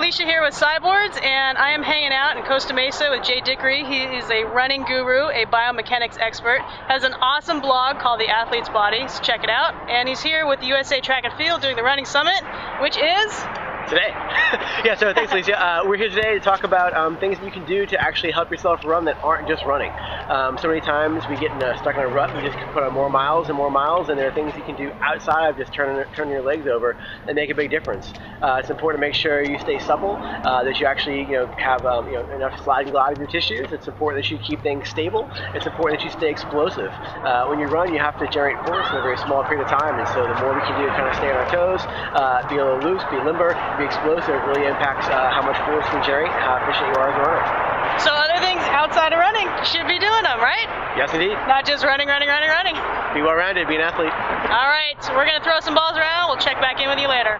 Elysia here with Si Boards, and I am hanging out in Costa Mesa with Jay Dicharry. He is a running guru, a biomechanics expert, has an awesome blog called The Athlete's Body, so check it out. And he's here with the USA Track and Field doing the running summit, which is today. yeah, so thanks, Lisa. Uh, we're here today to talk about um, things that you can do to actually help yourself run that aren't just running. Um, so many times we get in a, stuck in a rut, we just put on more miles and more miles, and there are things you can do outside of just turning, turning your legs over that make a big difference. Uh, it's important to make sure you stay supple, uh, that you actually you know have um, you know enough slide and glide your tissues. It's important that you keep things stable. It's important that you stay explosive. Uh, when you run, you have to generate force in a very small period of time, and so the more we can do to kind of stay on our toes, uh, be a little loose, be limber, be explosive really impacts uh, how much force you generate, how efficient you are as a runner. So other things outside of running should be doing them, right? Yes, indeed. Not just running, running, running, running. Be well-rounded, be an athlete. All right, so we're going to throw some balls around. We'll check back in with you later.